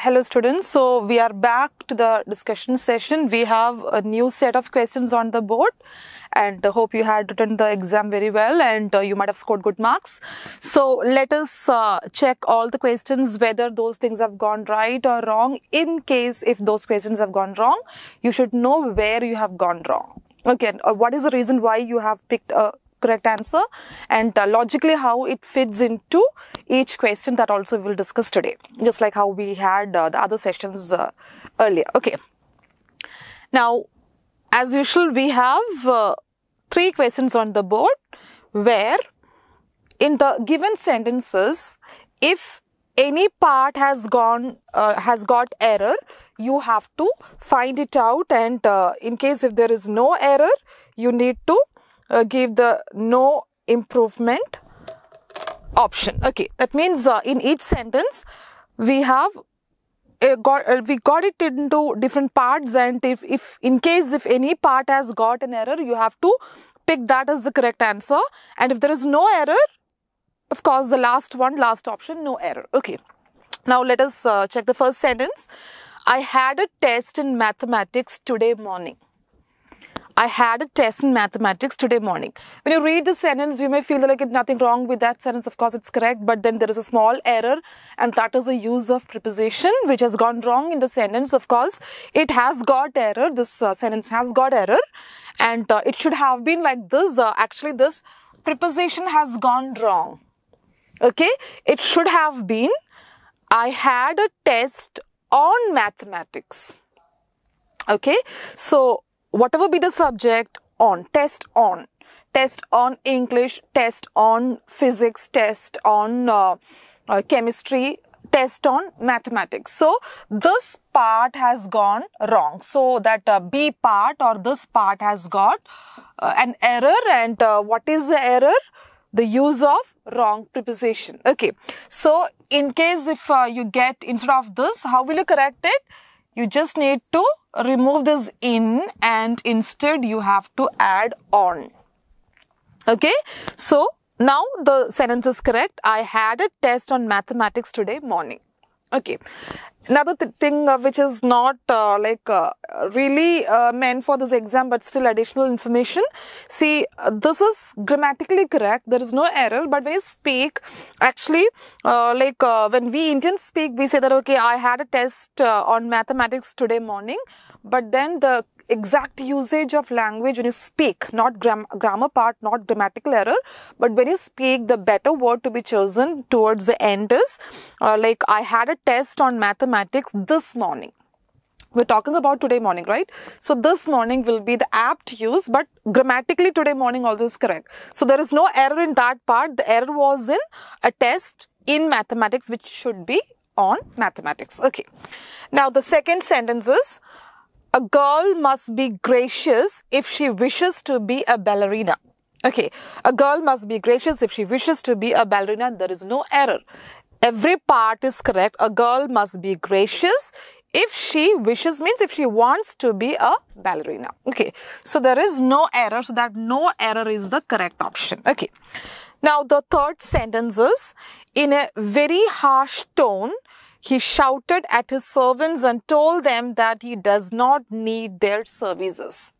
Hello students, so we are back to the discussion session. We have a new set of questions on the board and I hope you had written the exam very well and uh, you might have scored good marks. So let us uh, check all the questions whether those things have gone right or wrong. In case if those questions have gone wrong, you should know where you have gone wrong. Okay, uh, what is the reason why you have picked a correct answer and uh, logically how it fits into each question that also we'll discuss today just like how we had uh, the other sessions uh, earlier. Okay. Now as usual we have uh, three questions on the board where in the given sentences if any part has gone uh, has got error you have to find it out and uh, in case if there is no error you need to uh, give the no improvement option. Okay that means uh, in each sentence we have uh, got uh, we got it into different parts and if if in case if any part has got an error you have to pick that as the correct answer. And if there is no error of course the last one last option no error. Okay. Now let us uh, check the first sentence. I had a test in mathematics today morning I had a test in mathematics today morning. When you read the sentence, you may feel like it's nothing wrong with that sentence. Of course, it's correct, but then there is a small error, and that is a use of preposition which has gone wrong in the sentence. Of course, it has got error. This uh, sentence has got error, and uh, it should have been like this. Uh, actually, this preposition has gone wrong. Okay, it should have been I had a test on mathematics. Okay, so whatever be the subject on test on. Test on english test on physics test on uh, uh, chemistry test on mathematics. So this part has gone wrong. So that uh, b part or this part has got uh, an error and uh, what is the error? The use of wrong preposition. Okay. So in case if uh, you get instead of this how will you correct it you just need to remove this in and instead you have to add on. Okay. So now the sentence is correct. I had a test on mathematics today morning. Okay. Another th thing uh, which is not uh, like uh, really uh, meant for this exam but still additional information. See, uh, this is grammatically correct. There is no error. But when you speak, actually, uh, like when we Indians speak, we say that, okay, I had a test on mathematics today morning. But then the exact usage of language when you speak, not gram grammar part, not grammatical error, but when you speak, the better word to be chosen towards the end is uh, like I had a test on mathematics this morning. We're talking about today morning, right? So this morning will be the apt use, but grammatically today morning also is correct. So there is no error in that part. The error was in a test in mathematics, which should be on mathematics. Okay. Now the second sentence is, a girl must be gracious if she wishes to be a ballerina. Okay, a girl must be gracious if she wishes to be a ballerina. There is no error. Every part is correct. A girl must be gracious if she wishes means if she wants to be a ballerina. Okay, so there is no error. So that no error is the correct option. Okay. Now the third sentence is in a very harsh tone he shouted at his servants and told them that he does not need their services.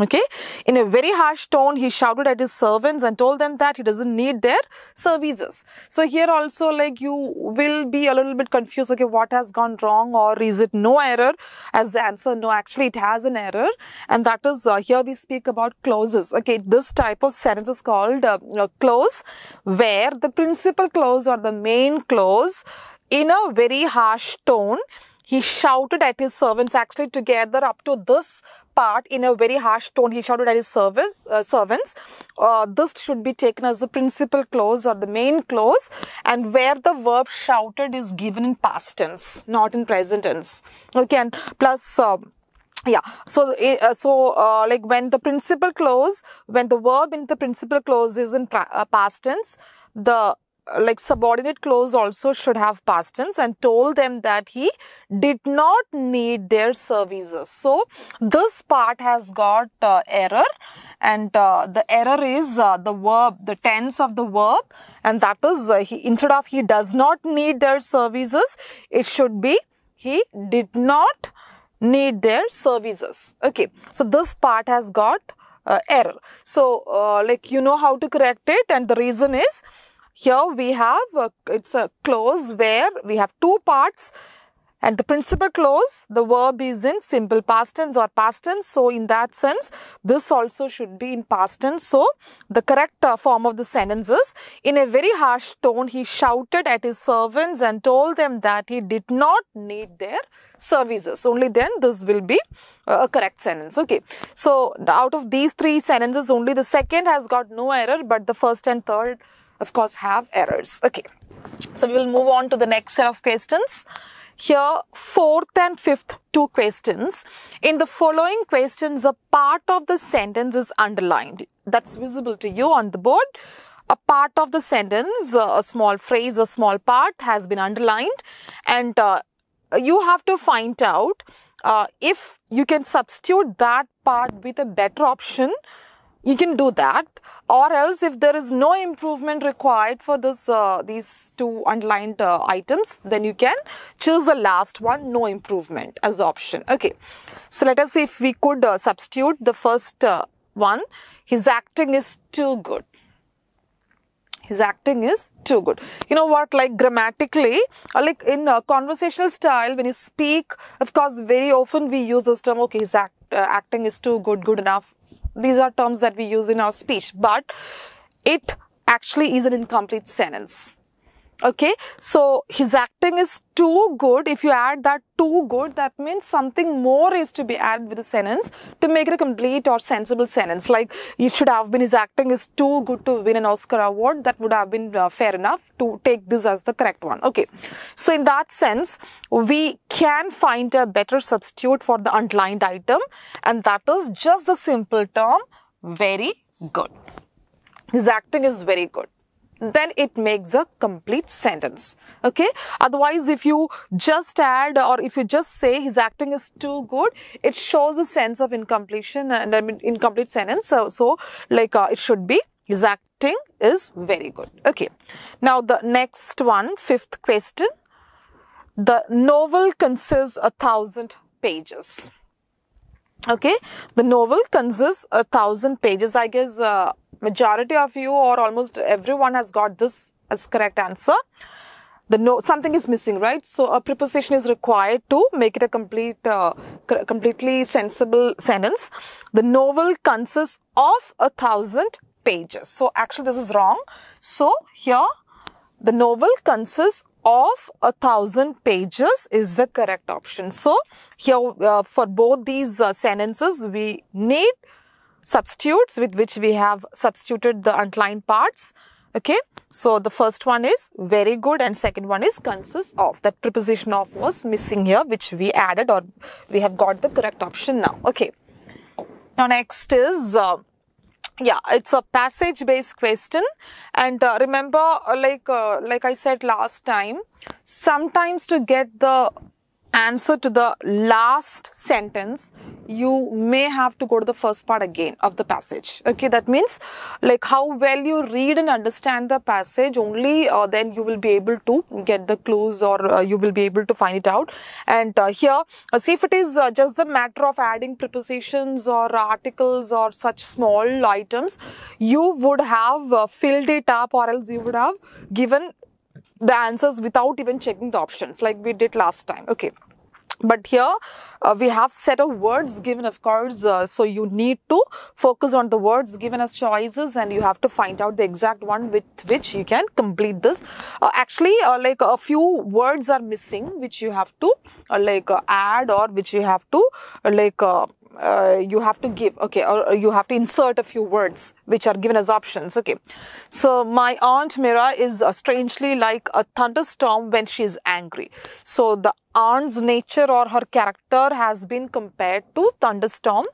Okay, in a very harsh tone, he shouted at his servants and told them that he doesn't need their services. So here also, like you will be a little bit confused. Okay, what has gone wrong, or is it no error? As the answer, no, actually, it has an error, and that is uh, here we speak about clauses. Okay, this type of sentence is called uh, a clause, where the principal clause or the main clause in a very harsh tone, he shouted at his servants actually together up to this part in a very harsh tone. He shouted at his service, uh, servants uh, this should be taken as the principal clause or the main clause and where the verb shouted is given in past tense not in present tense. Okay and plus uh, yeah so uh, so uh, like when the principal clause when the verb in the principal clause is in uh, past tense the like subordinate clause also should have past tense and told them that he did not need their services. So this part has got uh, error and uh, the error is uh, the verb, the tense of the verb and that is uh, he, instead of he does not need their services, it should be he did not need their services. Okay, so this part has got uh, error. So, uh, like you know how to correct it and the reason is here we have, a, it's a clause where we have two parts and the principal clause, the verb is in simple past tense or past tense. So, in that sense, this also should be in past tense. So, the correct uh, form of the sentence is, in a very harsh tone, he shouted at his servants and told them that he did not need their services. Only then this will be uh, a correct sentence. Okay. So, out of these three sentences, only the second has got no error, but the first and third, of course, have errors. Okay. So, we will move on to the next set of questions. Here, fourth and fifth two questions. In the following questions, a part of the sentence is underlined. That's visible to you on the board. A part of the sentence, a small phrase, a small part has been underlined and uh, you have to find out uh, if you can substitute that part with a better option you can do that or else if there is no improvement required for this uh, these two underlined uh, items then you can choose the last one no improvement as option. Okay. So let us see if we could uh, substitute the first uh, one. His acting is too good. His acting is too good. You know what? Like grammatically uh, like in a conversational style when you speak of course very often we use this term okay his act, uh, acting is too good good enough these are terms that we use in our speech, but it actually is an incomplete sentence. Okay, so his acting is too good. If you add that too good, that means something more is to be added with the sentence to make it a complete or sensible sentence. Like it should have been his acting is too good to win an Oscar award. That would have been uh, fair enough to take this as the correct one. Okay, so in that sense, we can find a better substitute for the underlined item, and that is just the simple term very good. His acting is very good then it makes a complete sentence. Okay. Otherwise, if you just add or if you just say his acting is too good, it shows a sense of incompletion and I mean incomplete sentence. So, so like uh, it should be his acting is very good. Okay. Now the next one, fifth question. The novel consists a thousand pages. Okay. The novel consists a thousand pages. I guess uh, majority of you or almost everyone has got this as correct answer. The no, something is missing, right? So a preposition is required to make it a complete, uh, completely sensible sentence. The novel consists of a thousand pages. So actually this is wrong. So here the novel consists of a thousand pages is the correct option. So here uh, for both these uh, sentences we need substitutes with which we have substituted the underlined parts. Okay, so the first one is very good and second one is consists of. That preposition of was missing here which we added or we have got the correct option now. Okay, now next is uh, yeah it's a passage based question and uh, remember uh, like uh, like i said last time sometimes to get the answer to the last sentence, you may have to go to the first part again of the passage. Okay, that means like how well you read and understand the passage, only uh, then you will be able to get the clues or uh, you will be able to find it out. And uh, here, uh, see if it is uh, just a matter of adding prepositions or articles or such small items, you would have uh, filled it up or else you would have given the answers without even checking the options like we did last time. Okay. But here uh, we have set of words given, of course. Uh, so you need to focus on the words given as choices and you have to find out the exact one with which you can complete this. Uh, actually, uh, like a few words are missing which you have to uh, like uh, add or which you have to like uh, you have to give okay or you have to insert a few words which are given as options okay. So my aunt mira is uh, strangely like a thunderstorm when she is angry. So the aunt's nature or her character has been compared to thunderstorm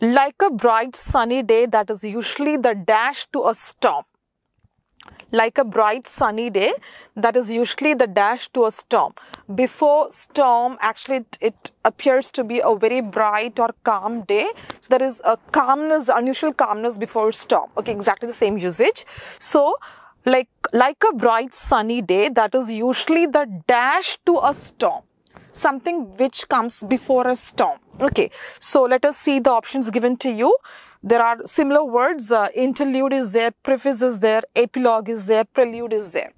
like a bright sunny day that is usually the dash to a storm like a bright sunny day that is usually the dash to a storm. Before storm actually it, it, appears to be a very bright or calm day. So there is a calmness unusual calmness before storm. Okay exactly the same usage. So like like a bright sunny day that is usually the dash to a storm something which comes before a storm okay so let us see the options given to you there are similar words. Uh, interlude is there, preface is there, epilogue is there, prelude is there.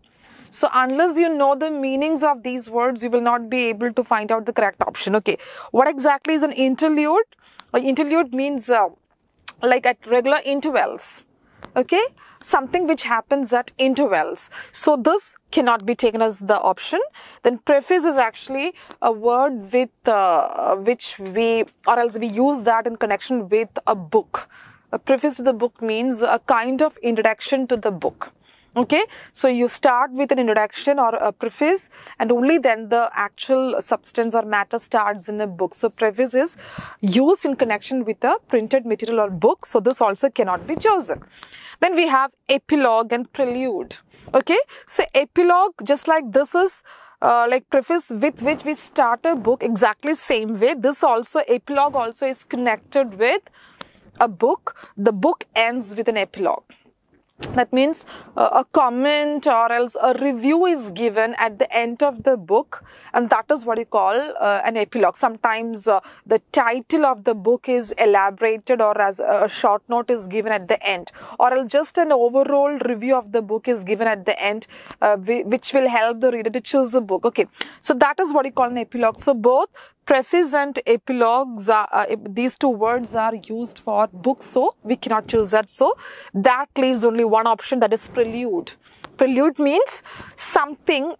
So unless you know the meanings of these words, you will not be able to find out the correct option. Okay. What exactly is an interlude? An interlude means uh, like at regular intervals. Okay. Something which happens at intervals. So this cannot be taken as the option. Then preface is actually a word with uh, which we or else we use that in connection with a book. A preface to the book means a kind of introduction to the book. Okay, so you start with an introduction or a preface and only then the actual substance or matter starts in a book. So preface is used in connection with a printed material or book. So this also cannot be chosen. Then we have epilogue and prelude. Okay, so epilogue just like this is uh, like preface with which we start a book exactly same way. This also epilogue also is connected with a book. The book ends with an epilogue that means uh, a comment or else a review is given at the end of the book and that is what you call uh, an epilogue. Sometimes uh, the title of the book is elaborated or as a short note is given at the end or just an overall review of the book is given at the end uh, which will help the reader to choose the book. Okay. So that is what you call an epilogue. So both preface and epilogues are, uh, these two words are used for books so we cannot choose that. So that leaves only one option that is prelude. Prelude means something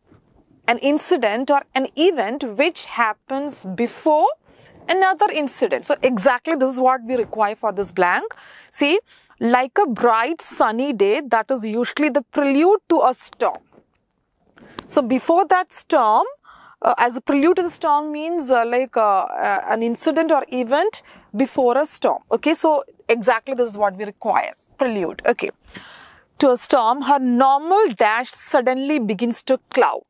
an incident or an event which happens before another incident. So exactly this is what we require for this blank. See like a bright sunny day that is usually the prelude to a storm. So before that storm uh, as a prelude to the storm means uh, like uh, uh, an incident or event before a storm. Okay, so exactly this is what we require. Prelude. Okay. To a storm, her normal dash suddenly begins to cloud.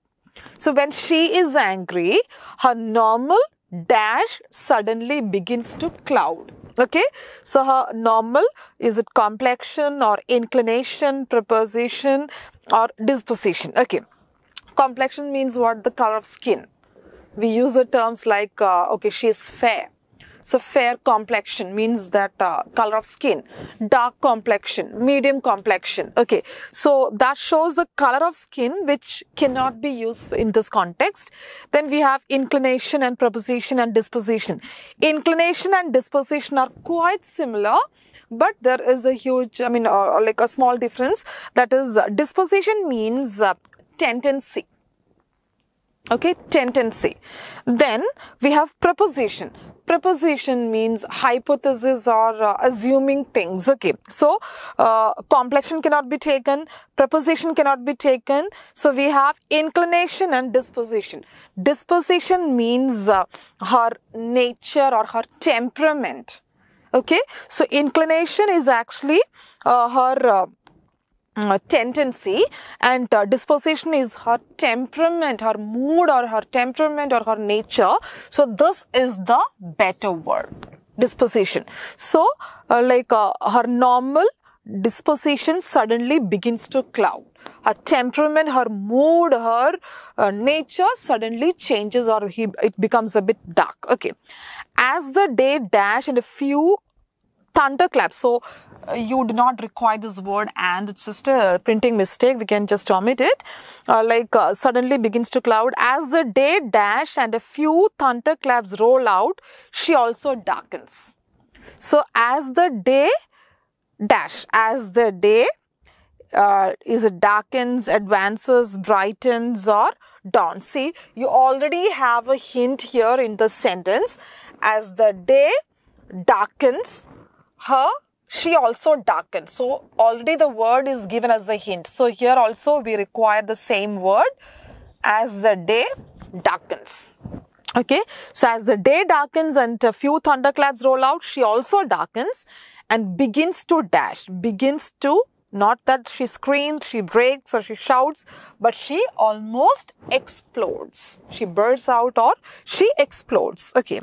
So when she is angry, her normal dash suddenly begins to cloud. Okay, so her normal is it complexion or inclination, preposition or disposition. Okay complexion means what? The color of skin. We use the terms like, uh, okay, she is fair. So fair complexion means that uh, color of skin, dark complexion, medium complexion. Okay, so that shows the color of skin which cannot be used in this context. Then we have inclination and preposition and disposition. Inclination and disposition are quite similar but there is a huge, I mean, uh, like a small difference. That is, uh, disposition means uh, tendency. Okay, tendency. Then we have preposition. Preposition means hypothesis or uh, assuming things. Okay, so uh, complexion cannot be taken, preposition cannot be taken. So we have inclination and disposition. Disposition means uh, her nature or her temperament. Okay, so inclination is actually uh, her uh, tendency and uh, disposition is her temperament, her mood or her temperament or her nature. So this is the better word, disposition. So uh, like uh, her normal disposition suddenly begins to cloud. Her temperament, her mood, her uh, nature suddenly changes or he, it becomes a bit dark. Okay. As the day dash and a few thunderclaps. So you do not require this word and it's just a printing mistake. We can just omit it. Uh, like uh, suddenly begins to cloud. As the day dash and a few thunderclaps roll out, she also darkens. So as the day dash, as the day uh, is it darkens, advances, brightens or dawns. See, you already have a hint here in the sentence. As the day darkens, her she also darkens. So already the word is given as a hint. So here also we require the same word as the day darkens. Okay, so as the day darkens and a few thunderclaps roll out, she also darkens and begins to dash, begins to Not that she screams, she breaks, or she shouts, but she almost explodes. She bursts out or she explodes. Okay.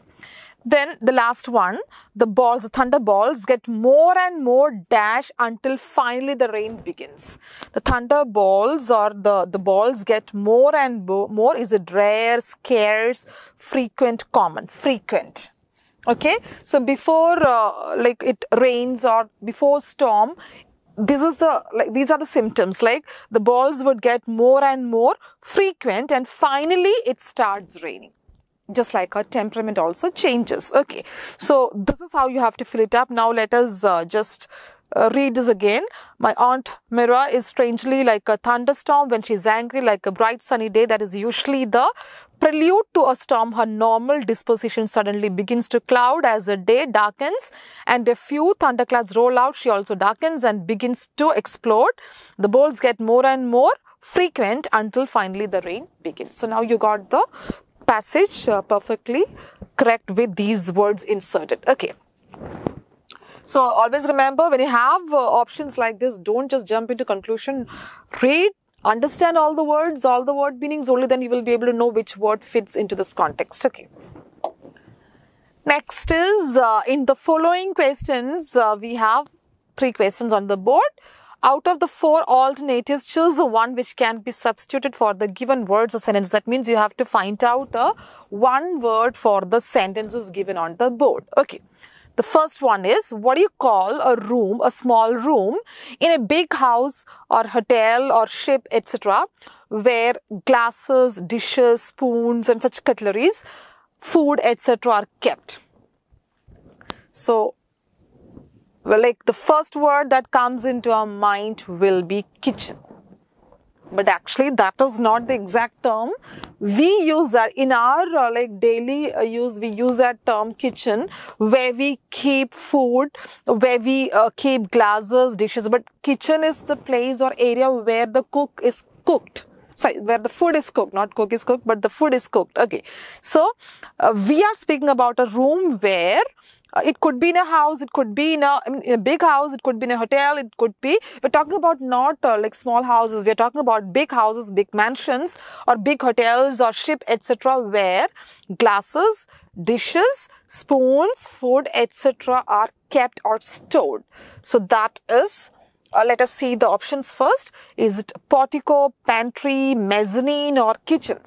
Then the last one, the balls, the thunder balls get more and more dash until finally the rain begins. The thunder balls or the, the balls get more and more. Is it rare, scarce, frequent, common? Frequent. Okay. So before uh, like it rains or before storm, this is the like these are the symptoms like the balls would get more and more frequent and finally it starts raining just like our temperament also changes. Okay, so this is how you have to fill it up. Now let us uh, just uh, read this again. My aunt Mira is strangely like a thunderstorm when she's angry, like a bright sunny day. That is usually the prelude to a storm. Her normal disposition suddenly begins to cloud as the day darkens and a few thunderclouds roll out. She also darkens and begins to explode. The bolts get more and more frequent until finally the rain begins. So now you got the passage uh, perfectly correct with these words inserted. Okay. So always remember when you have uh, options like this, don't just jump into conclusion. Read, understand all the words, all the word meanings, only then you will be able to know which word fits into this context. Okay. Next is uh, in the following questions, uh, we have three questions on the board. Out of the four alternatives, choose the one which can be substituted for the given words or sentences. That means you have to find out a one word for the sentences given on the board. Okay. The first one is what do you call a room, a small room in a big house or hotel or ship, etc., where glasses, dishes, spoons, and such cutleries, food, etc., are kept. So, well, like the first word that comes into our mind will be kitchen. But actually, that is not the exact term. We use that in our uh, like daily uh, use. We use that term kitchen where we keep food, where we uh, keep glasses, dishes. But kitchen is the place or area where the cook is cooked sorry, where the food is cooked, not cook is cooked, but the food is cooked. Okay. So, uh, we are speaking about a room where it could be in a house, it could be in a, in a, big house, it could be in a hotel, it could be. We're talking about not uh, like small houses. We're talking about big houses, big mansions, or big hotels, or ship, etc., where glasses, dishes, spoons, food, etc., are kept or stored. So that is uh, let us see the options first. Is it portico, pantry, mezzanine or kitchen?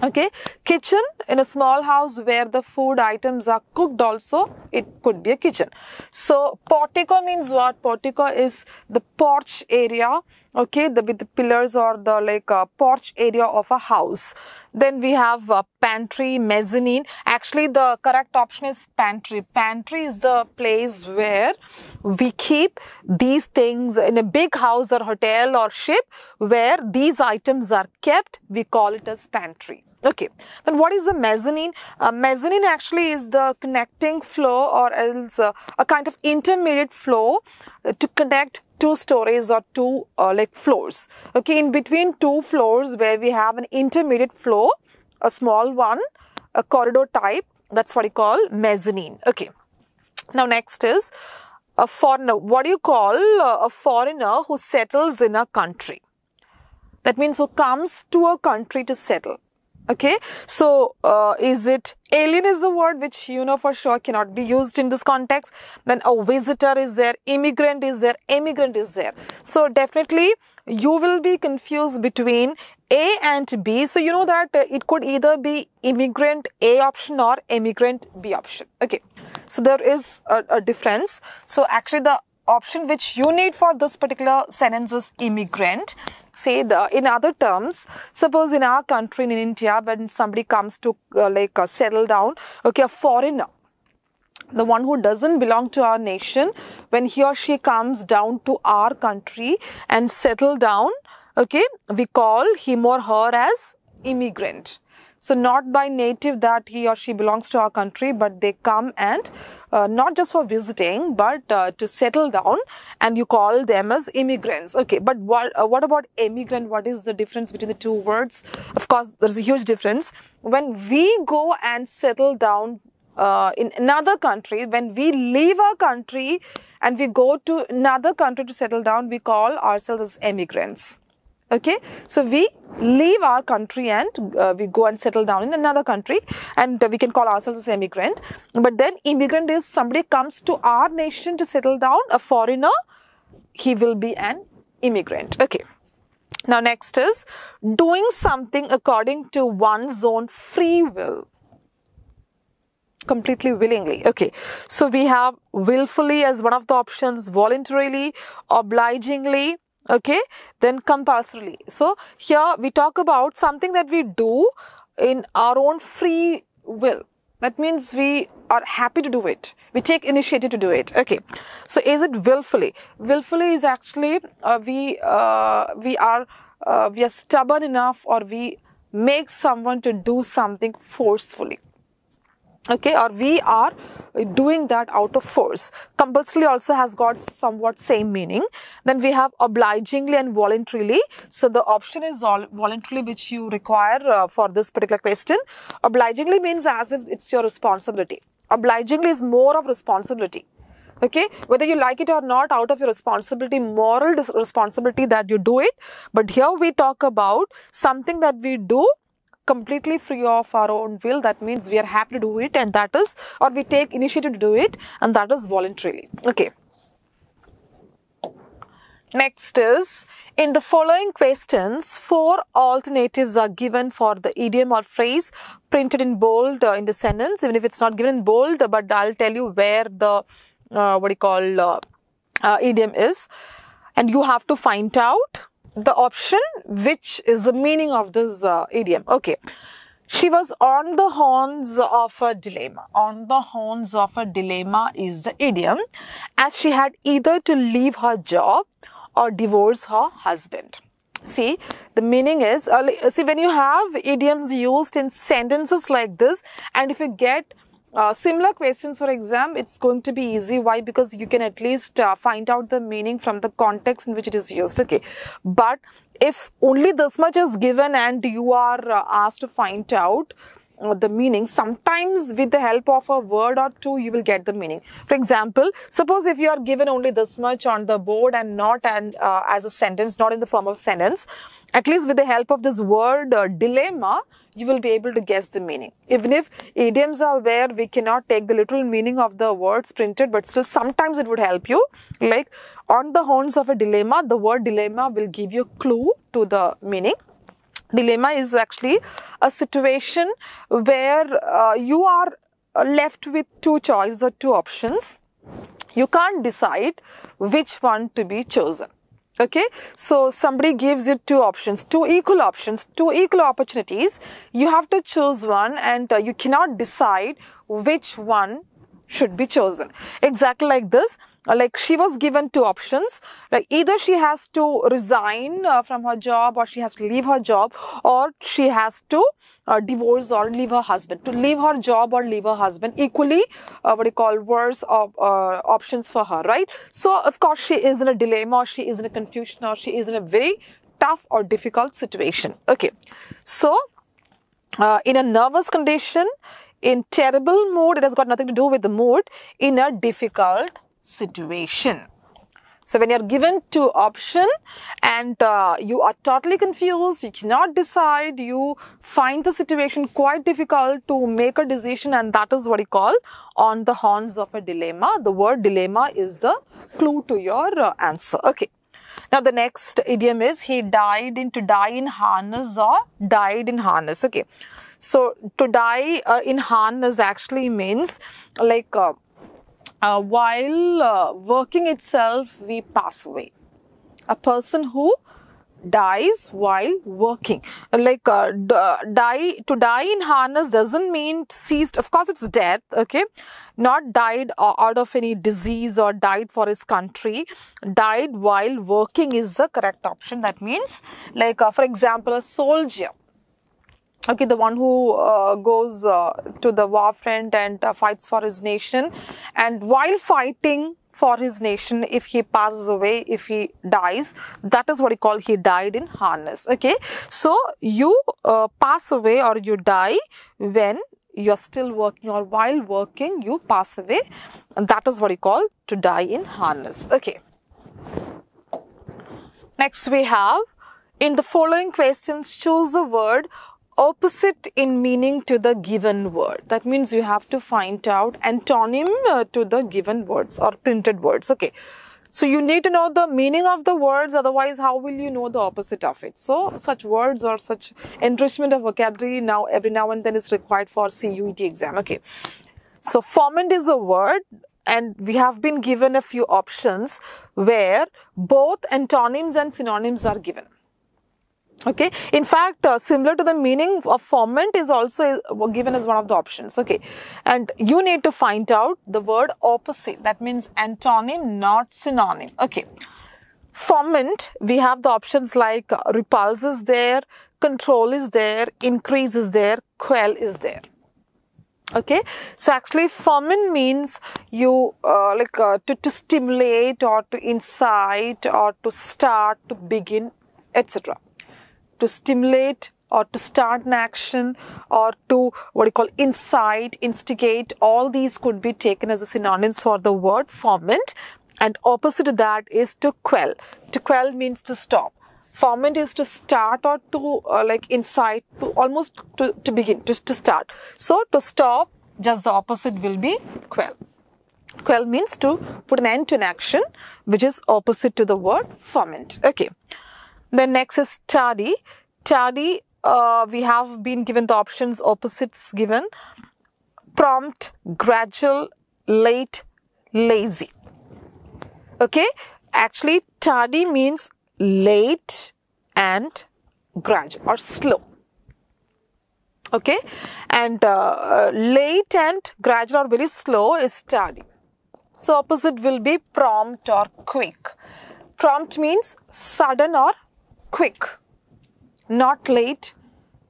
Okay, kitchen in a small house where the food items are cooked also, it could be a kitchen. So, portico means what? Portico is the porch area, okay, the, with the pillars or the like uh, porch area of a house. Then we have uh, pantry, mezzanine. Actually, the correct option is pantry. Pantry is the place where we keep these things in a big house or hotel or ship where these items are kept. We call it as pantry. Okay, then what is the mezzanine? Uh, mezzanine actually is the connecting floor or else uh, a kind of intermediate floor uh, to connect two stories or two uh, like floors. Okay, in between two floors where we have an intermediate floor, a small one, a corridor type, that's what you call mezzanine. Okay, now next is a foreigner. What do you call uh, a foreigner who settles in a country? That means who comes to a country to settle. Okay, so uh, is it alien is the word which you know for sure cannot be used in this context. Then a visitor is there, immigrant is there, immigrant is there. So definitely you will be confused between A and B. So you know that uh, it could either be immigrant A option or immigrant B option. Okay, so there is a, a difference. So actually the option which you need for this particular sentence is immigrant. Say the, in other terms, suppose in our country, in India, when somebody comes to uh, like uh, settle down, okay, a foreigner, the one who doesn't belong to our nation, when he or she comes down to our country and settle down, okay, we call him or her as immigrant. So not by native that he or she belongs to our country, but they come and uh, not just for visiting, but uh, to settle down, and you call them as immigrants. Okay, but what uh, what about immigrant? What is the difference between the two words? Of course, there's a huge difference. When we go and settle down uh, in another country, when we leave our country and we go to another country to settle down, we call ourselves as immigrants. Okay, so we leave our country and uh, we go and settle down in another country, and we can call ourselves as immigrant. But then, immigrant is somebody comes to our nation to settle down. A foreigner, he will be an immigrant. Okay. Now, next is doing something according to one's own free will completely willingly. Okay, so we have willfully as one of the options, voluntarily, obligingly, okay, then compulsorily. So here we talk about something that we do in our own free will. That means we are happy to do it. We take initiative to do it. Okay. So is it willfully? Willfully is actually uh, we uh, we are uh, we are stubborn enough or we make someone to do something forcefully okay or we are doing that out of force. Compulsory also has got somewhat same meaning. Then we have obligingly and voluntarily. So the option is all voluntarily which you require uh, for this particular question. Obligingly means as if it's your responsibility. Obligingly is more of responsibility. Okay whether you like it or not out of your responsibility moral responsibility that you do it. But here we talk about something that we do completely free of our own will. That means we are happy to do it and that is, or we take initiative to do it and that is voluntarily. Okay. Next is, in the following questions, four alternatives are given for the idiom or phrase printed in bold uh, in the sentence, even if it's not given in bold, but I'll tell you where the, uh, what do you call, uh, uh idiom is. And you have to find out the option which is the meaning of this uh, idiom. Okay. She was on the horns of a dilemma. On the horns of a dilemma is the idiom as she had either to leave her job or divorce her husband. See, the meaning is, uh, see, when you have idioms used in sentences like this, and if you get uh, similar questions for exam, it's going to be easy. Why? Because you can at least uh, find out the meaning from the context in which it is used. Okay. But if only this much is given and you are uh, asked to find out uh, the meaning, sometimes with the help of a word or two, you will get the meaning. For example, suppose if you are given only this much on the board and not an, uh, as a sentence, not in the form of sentence, at least with the help of this word uh, dilemma, you will be able to guess the meaning. Even if idioms are where we cannot take the literal meaning of the words printed, but still sometimes it would help you. Like on the horns of a dilemma, the word dilemma will give you a clue to the meaning. Dilemma is actually a situation where uh, you are left with two choices or two options. You can't decide which one to be chosen. Okay, so somebody gives you two options, two equal options, two equal opportunities. You have to choose one and uh, you cannot decide which one should be chosen. Exactly like this, like she was given two options. Like either she has to resign uh, from her job or she has to leave her job or she has to uh, divorce or leave her husband. To leave her job or leave her husband equally, uh, what you call worse op uh, options for her, right? So of course she is in a dilemma or she is in a confusion or she is in a very tough or difficult situation. Okay. So uh, in a nervous condition, in terrible mood, it has got nothing to do with the mood, in a difficult situation. So when you're given two option and uh, you are totally confused, you cannot decide, you find the situation quite difficult to make a decision and that is what you call on the horns of a dilemma. The word dilemma is the clue to your uh, answer. Okay. Now the next idiom is he died in to die in harness or died in harness. Okay. So to die uh, in harness actually means like uh, while uh, working itself, we pass away. A person who dies while working. Like uh, die to die in harness doesn't mean ceased. Of course it's death okay? Not died uh, out of any disease or died for his country. Died while working is the correct option. That means like uh, for example a soldier okay the one who uh, goes uh, to the war front and uh, fights for his nation. And while fighting for his nation if he passes away if he dies that is what he call he died in harness. Okay so you uh, pass away or you die when you're still working or while working you pass away. And that is what you call to die in harness. Okay. Next we have in the following questions choose a word opposite in meaning to the given word that means you have to find out antonym uh, to the given words or printed words okay so you need to know the meaning of the words, otherwise how will you know the opposite of it? So such words or such enrichment of vocabulary now every now and then is required for CUET exam. Okay. So foment is a word and we have been given a few options where both antonyms and synonyms are given okay? In fact uh, similar to the meaning of foment is also uh, given as one of the options. Okay? And you need to find out the word opposite. That means antonym not synonym. Okay? Foment we have the options like uh, repulse is there control is there increase is there quell is there. Okay? So actually foment means you uh, like uh, to, to stimulate or to incite or to start to begin etc to stimulate or to start an action or to what you call incite, instigate, all these could be taken as a synonyms for the word foment. And opposite to that is to quell. To quell means to stop. Foment is to start or to uh, like incite, to almost to, to begin, to, to start. So to stop, just the opposite will be quell. Quell means to put an end to an action, which is opposite to the word foment. Okay. Then next is tardy. Tardy, uh, we have been given the options opposites given. Prompt, gradual, late, lazy. Okay, actually tardy means late and gradual or slow. Okay, and uh, late and gradual or very slow is tardy. So opposite will be prompt or quick. Prompt means sudden or quick, not late,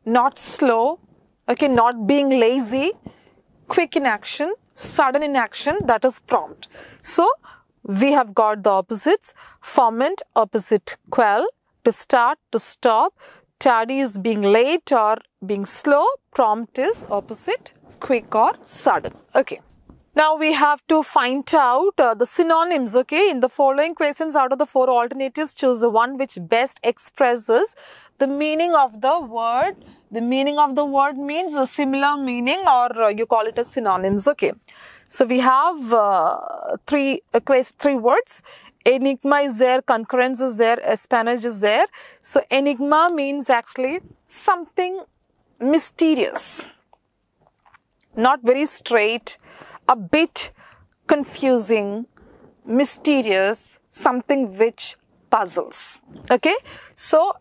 not slow, okay, not being lazy, quick in action, sudden in action, that is prompt. So, we have got the opposites, foment, opposite quell, to start, to stop, tardy is being late or being slow, prompt is opposite, quick or sudden. Okay. Now we have to find out uh, the synonyms, okay? In the following questions, out of the four alternatives, choose the one which best expresses the meaning of the word. The meaning of the word means a similar meaning or uh, you call it as synonyms, okay? So we have uh, three, uh, three words. Enigma is there, concurrence is there, espionage is there. So enigma means actually something mysterious, not very straight, a bit confusing, mysterious, something which puzzles. Okay? So,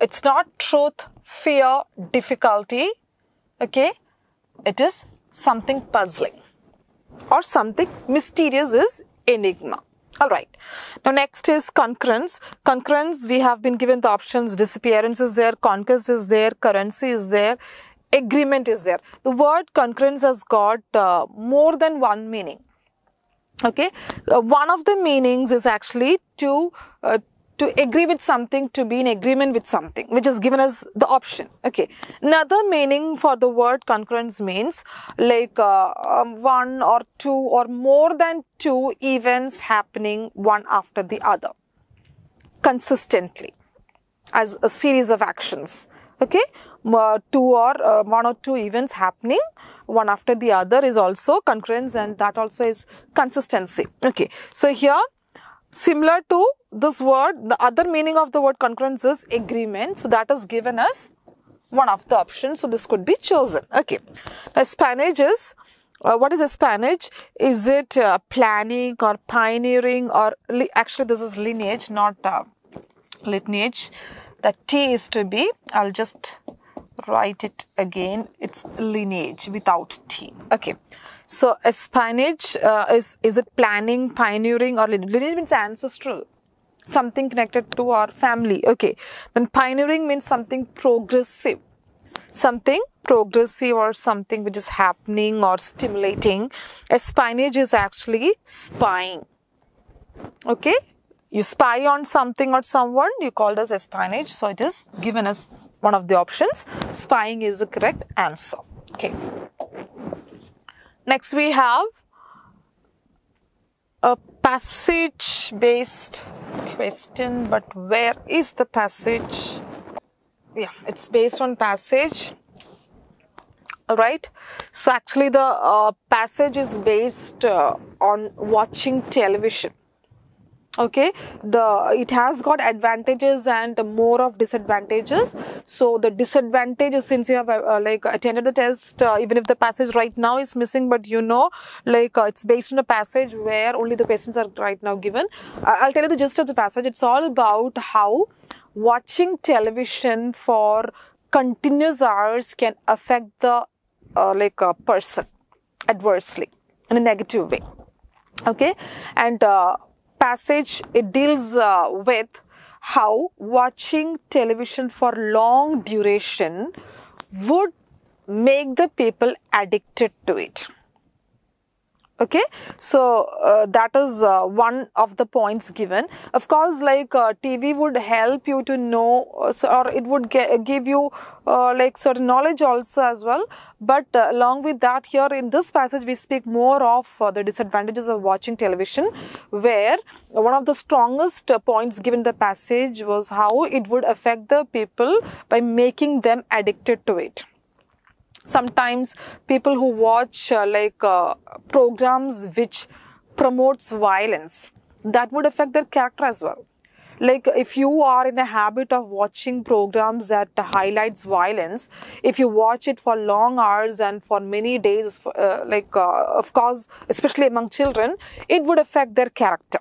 it's not truth, fear, difficulty. Okay? It is something puzzling or something mysterious is enigma. All right. Now, next is concurrence. Concurrence, we have been given the options disappearance is there, conquest is there, currency is there, agreement is there. The word concurrence has got uh, more than one meaning. Okay, uh, one of the meanings is actually to uh, to agree with something, to be in agreement with something, which is given as the option. Okay. Another meaning for the word concurrence means like uh, um, one or two or more than two events happening one after the other consistently as a series of actions okay two or uh, one or two events happening. One after the other is also concurrence and that also is consistency. Okay. So here similar to this word the other meaning of the word concurrence is agreement. So that is given as one of the options. So this could be chosen. Okay. Now espionage is uh, what is espionage is it uh, planning or pioneering or actually this is lineage not uh, lineage. The T is to be, I'll just write it again. It's lineage without T. Okay. So espionage uh, is, is it planning, pioneering or lineage? Lineage means ancestral. Something connected to our family. Okay. Then pioneering means something progressive. Something progressive or something which is happening or stimulating. Espionage is actually spying. Okay you spy on something or someone, you called as espionage. So it is given as one of the options. Spying is the correct answer. Okay. Next we have a passage based question, but where is the passage? Yeah, it's based on passage. Alright, so actually the uh, passage is based uh, on watching television okay? The it has got advantages and more of disadvantages. So the disadvantages since you have uh, like attended the test uh, even if the passage right now is missing but you know like uh, it's based on a passage where only the questions are right now given. I'll tell you the gist of the passage. It's all about how watching television for continuous hours can affect the uh, like a person adversely in a negative way. Okay? And uh, passage it deals uh, with how watching television for long duration would make the people addicted to it okay? So uh, that is uh, one of the points given. Of course like uh, tv would help you to know uh, or it would give you uh, like certain knowledge also as well. But uh, along with that here in this passage we speak more of the disadvantages of watching television where one of the strongest points given the passage was how it would affect the people by making them addicted to it sometimes people who watch uh, like uh, programs which promotes violence that would affect their character as well. Like if you are in a habit of watching programs that highlights violence if you watch it for long hours and for many days uh, like uh, of course especially among children it would affect their character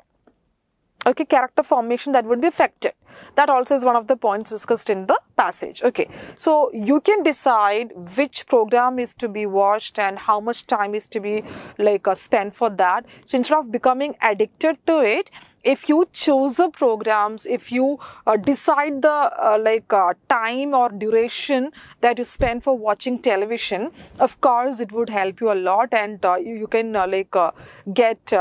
okay character formation that would be affected. That also is one of the points discussed in the passage. Okay so you can decide which program is to be watched and how much time is to be like uh, spent for that. So instead of becoming addicted to it if you choose the programs if you uh, decide the uh, like uh, time or duration that you spend for watching television of course it would help you a lot and uh, you, you, can uh, like uh, get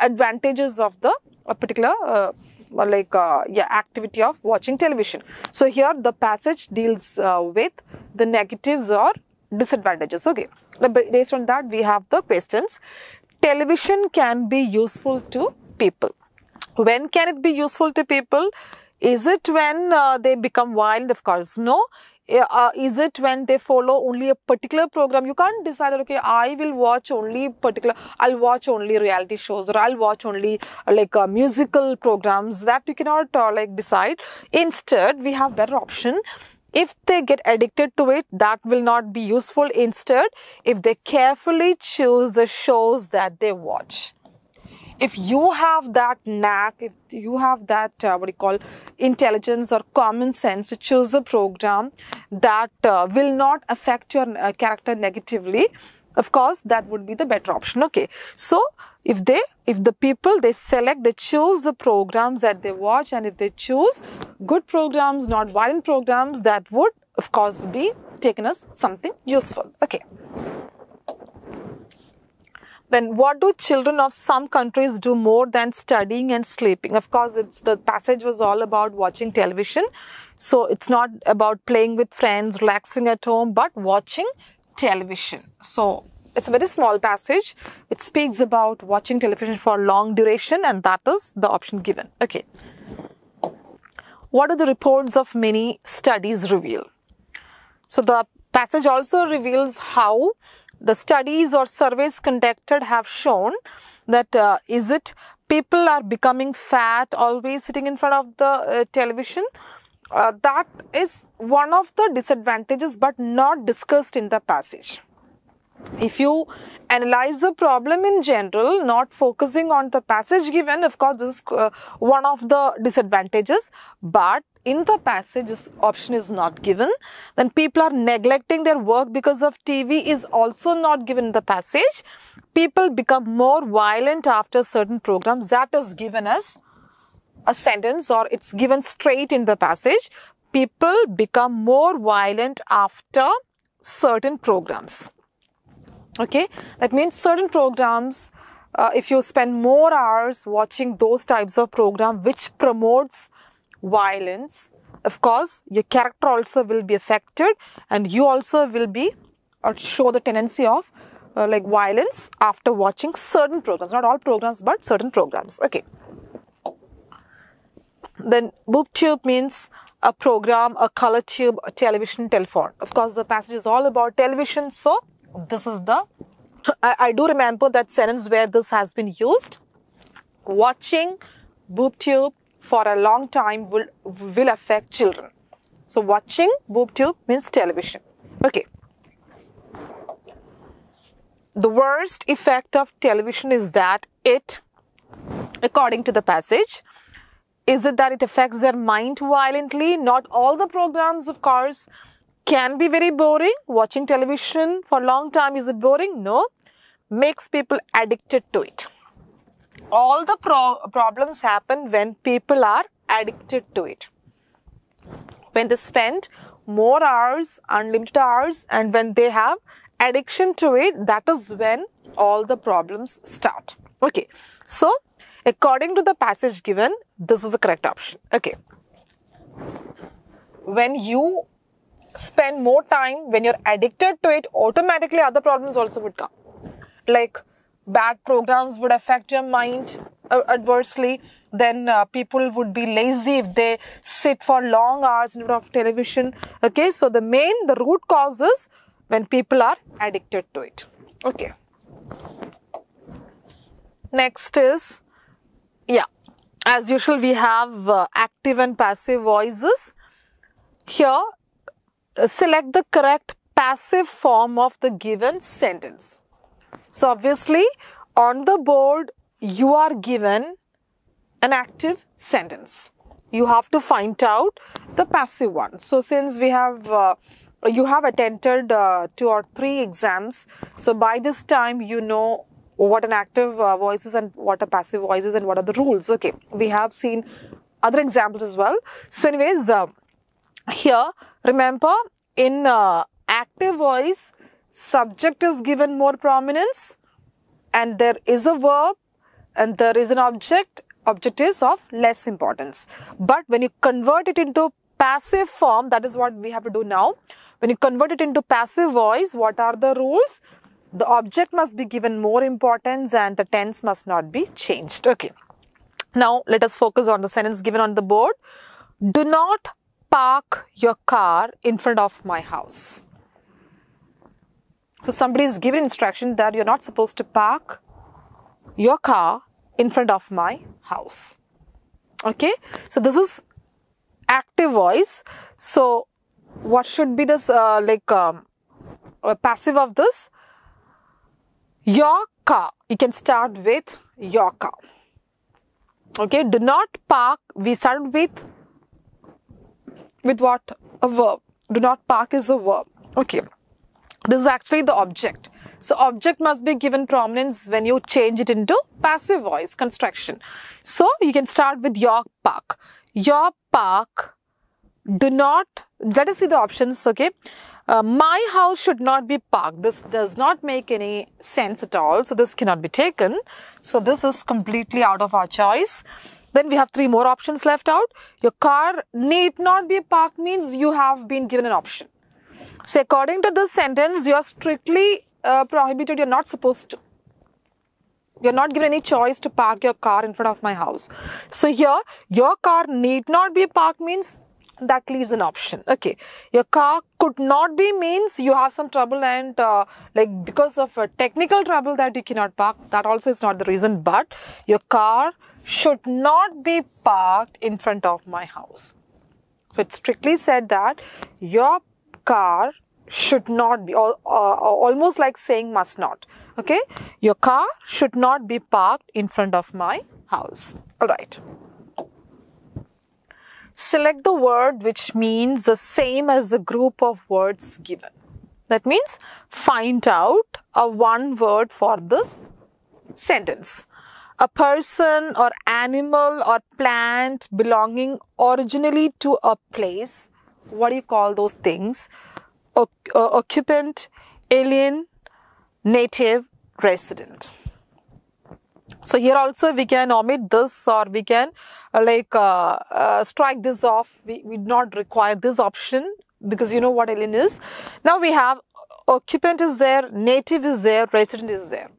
advantages of the a particular uh, like uh, yeah activity of watching television. So here the passage deals uh, with the negatives or disadvantages. Okay. Based on that we have the questions. Television can be useful to people. When can it be useful to people? Is it when uh, they become violent of course no uh, is it when they follow only a particular program? You can't decide okay i will watch only particular i'll watch only reality shows or i'll watch only uh, like uh, musical programs that you cannot uh, like decide. Instead we have better option. If they get addicted to it that will not be useful. Instead if they carefully choose the shows that they watch if you have that knack, if you have that, uh, what do you call, intelligence or common sense to choose a program that uh, will not affect your uh, character negatively, of course, that would be the better option. Okay. So, if they, if the people, they select, they choose the programs that they watch and if they choose good programs, not violent programs, that would, of course, be taken as something useful. Okay then what do children of some countries do more than studying and sleeping? Of course it's the passage was all about watching television. So it's not about playing with friends relaxing at home but watching television. So it's a very small passage. It speaks about watching television for long duration and that is the option given. Okay. What do the reports of many studies reveal? So the passage also reveals how the studies or surveys conducted have shown that uh, is it people are becoming fat always sitting in front of the uh, television? Uh, that is one of the disadvantages but not discussed in the passage. If you analyze the problem in general not focusing on the passage given of course this is uh, one of the disadvantages but in the passage this option is not given then people are neglecting their work because of tv is also not given in the passage. People become more violent after certain programs. That is given as a sentence or it's given straight in the passage. People become more violent after certain programs. Okay? That means certain programs uh, if you spend more hours watching those types of program which promotes violence, of course, your character also will be affected and you also will be or show the tendency of uh, like violence after watching certain programs, not all programs, but certain programs. Okay. Then boob tube means a program, a color tube, a television, telephone. Of course, the passage is all about television, so this is the. I, I do remember that sentence where this has been used. Watching boob tube for a long time will will affect children. So watching boob tube means television. Okay. The worst effect of television is that it, according to the passage, is it that it affects their mind violently? Not all the programs, of course, can be very boring. Watching television for a long time, is it boring? No. Makes people addicted to it. All the pro- problems happen when people are addicted to it. When they spend more hours, unlimited hours, and when they have addiction to it, that is when all the problems start. Okay. So, according to the passage given, this is the correct option. Okay. When you spend more time, when you're addicted to it, automatically other problems also would come. Like bad programs would affect your mind uh, adversely. Then uh, people would be lazy if they sit for long hours in front of television. Okay, so the main, the root cause is when people are addicted to it. Okay. Next is, yeah, as usual, we have uh, active and passive voices. Here, uh, select the correct passive form of the given sentence. So, obviously, on the board, you are given an active sentence. You have to find out the passive one. So, since we have uh, you have attended uh, two or three exams, so by this time you know what an active uh, voice is and what a passive voice is and what are the rules. Okay, we have seen other examples as well. So, anyways, uh, here remember in uh, active voice, subject is given more prominence, and there is a verb, and there is an object. Object is of less importance. But when you convert it into passive form, that is what we have to do now. When you convert it into passive voice, what are the rules? the object must be given more importance and the tense must not be changed. Okay. Now let us focus on the sentence given on the board. Do not park your car in front of my house. So somebody is given instruction that you're not supposed to park your car in front of my house. Okay. So this is active voice. So what should be this uh, like um, passive of this? your car. You can start with your car. Okay, do not park. We start with with what? A verb. Do not park is a verb. Okay, this is actually the object. So object must be given prominence when you change it into passive voice construction. So you can start with your park. Your park. Do not. Let us see the options. Okay uh, my house should not be parked. This does not make any sense at all. So this cannot be taken. So this is completely out of our choice. Then we have three more options left out. Your car need not be parked means you have been given an option. So according to this sentence, you are strictly uh, prohibited. You're not supposed to. You're not given any choice to park your car in front of my house. So here, your car need not be parked means that leaves an option okay your car could not be means you have some trouble and uh, like because of a technical trouble that you cannot park that also is not the reason but your car should not be parked in front of my house so it strictly said that your car should not be uh, almost like saying must not okay your car should not be parked in front of my house all right select the word which means the same as the group of words given. That means find out a one word for this sentence. A person or animal or plant belonging originally to a place. What do you call those things? O- uh, occupant, alien, native, resident. So here also we can omit this or we can uh, like uh, uh, strike this off. We, we not require this option because you know what alien is. Now we have occupant is there, native is there, resident is there.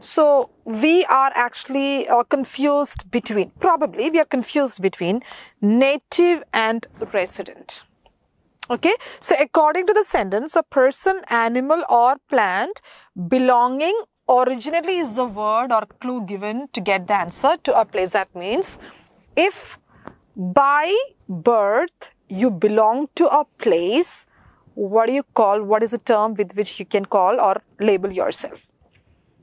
So we are actually uh, confused between, probably we are confused between native and resident. Okay, so according to the sentence, a person, animal, or plant belonging originally is the word or clue given to get the answer to a place. That means if by birth you belong to a place, what do you call, what is the term with which you can call or label yourself?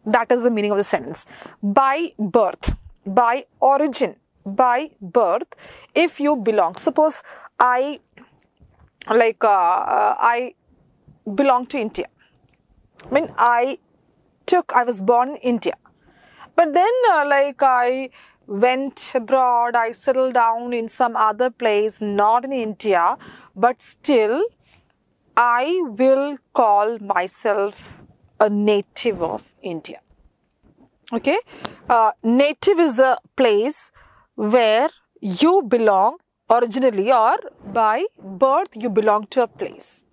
That is the meaning of the sentence. By birth, by origin, by birth, if you belong, suppose I like uh, uh, I belong to India. I mean, I took, I was born in India. But then, uh, like, I went abroad, I settled down in some other place, not in India, but still, I will call myself a native of India. Okay, uh, native is a place where you belong originally or by birth you belong to a place.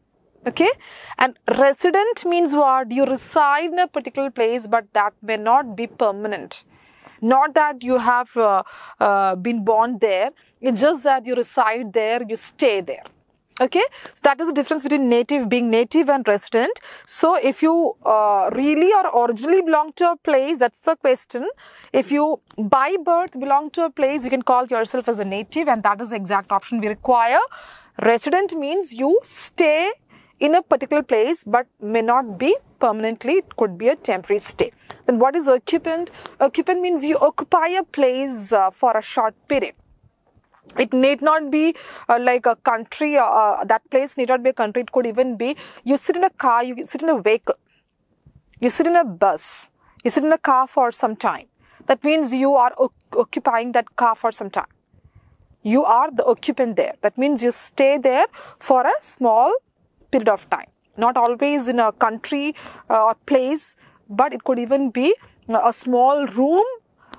Okay? And resident means what? You reside in a particular place but that may not be permanent. Not that you have uh, uh, been born there. It's just that you reside there you stay there okay? So that is the difference between native being native and resident. So if you uh, really or originally belong to a place that's the question. If you by birth belong to a place you can call yourself as a native and that is the exact option we require. Resident means you stay in a particular place but may not be permanently it could be a temporary stay. Then what is occupant? Occupant means you occupy a place uh, for a short period it need not be uh, like a country uh, uh, that place need not be a country. It could even be you sit in a car you sit in a vehicle you sit in a bus you sit in a car for some time. That means you are occupying that car for some time. You are the occupant there. That means you stay there for a small period of time. Not always in a country uh, or place but it could even be a small room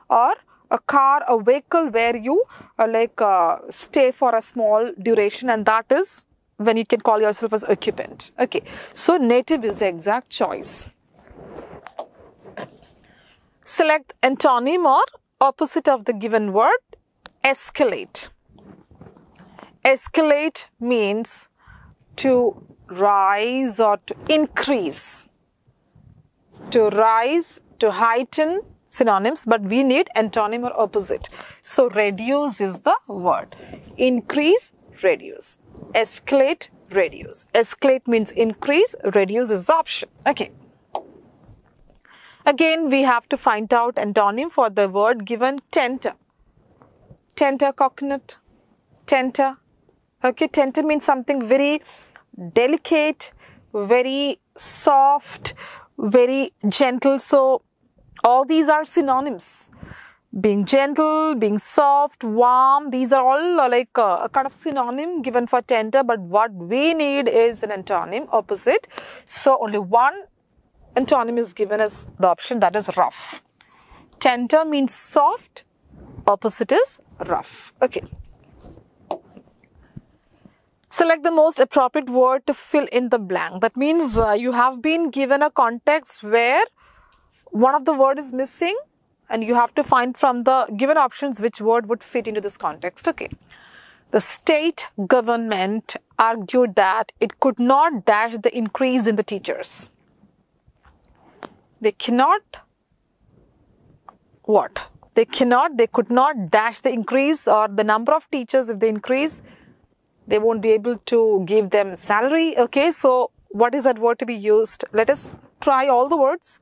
or a car, a vehicle where you uh, like uh, stay for a small duration and that is when you can call yourself as occupant. Okay, so native is the exact choice. Select antonym or opposite of the given word, escalate. Escalate means to rise or to increase. To rise, to heighten, synonyms, but we need antonym or opposite. So reduce is the word. Increase, reduce. Escalate, reduce. Escalate means increase, reduce is the option. Okay. Again, we have to find out antonym for the word given tender. Tender coconut, tender. Okay, tender means something very delicate, very soft, very gentle. So all these are synonyms. Being gentle, being soft, warm, these are all uh, like uh, a kind of synonym given for tender, but what we need is an antonym opposite. So only one antonym is given as the option that is rough. Tender means soft, opposite is rough. Okay. Select the most appropriate word to fill in the blank. That means uh, you have been given a context where one of the word is missing and you have to find from the given options which word would fit into this context. Okay. The state government argued that it could not dash the increase in the teachers. They cannot what? They cannot, they could not dash the increase or the number of teachers if they increase, they won't be able to give them salary. Okay, so what is that word to be used? Let us try all the words.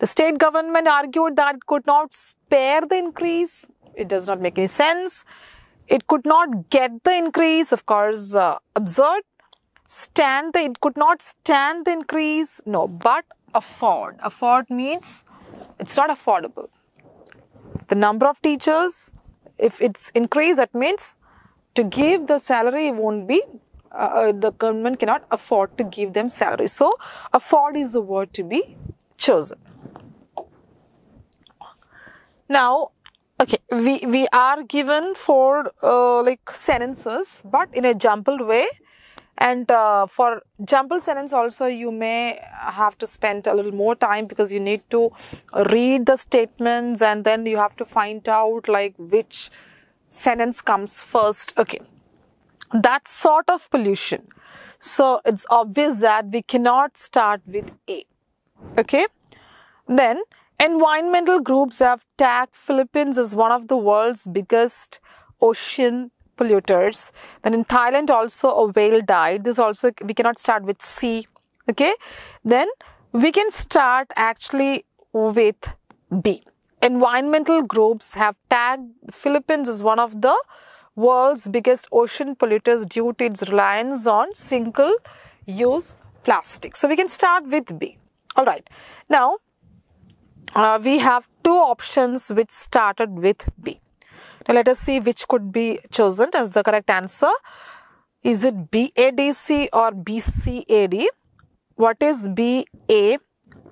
The state government argued that it could not spare the increase. It does not make any sense. It could not get the increase, of course, uh, absurd. Stand the, it could not stand the increase. No, but afford. Afford means it's not affordable. The number of teachers, if it's increased, that means to give the salary won't be uh, uh, the government cannot afford to give them salary. So, afford is the word to be chosen. Now, okay, we, we are given four uh, like sentences, but in a jumbled way. And uh, for jumbled sentence also, you may have to spend a little more time because you need to read the statements and then you have to find out like which sentence comes first. Okay. That sort of pollution. So it's obvious that we cannot start with A. Okay. Then environmental groups have tagged Philippines as one of the world's biggest ocean polluters. Then in Thailand also a whale died. This also we cannot start with C. Okay. Then we can start actually with B. Environmental groups have tagged Philippines as one of the world's biggest ocean polluters due to its reliance on single use plastic. So we can start with B. All right. Now uh, we have two options which started with B. Now let us see which could be chosen as the correct answer. Is it BADC or BCAD? What is BA?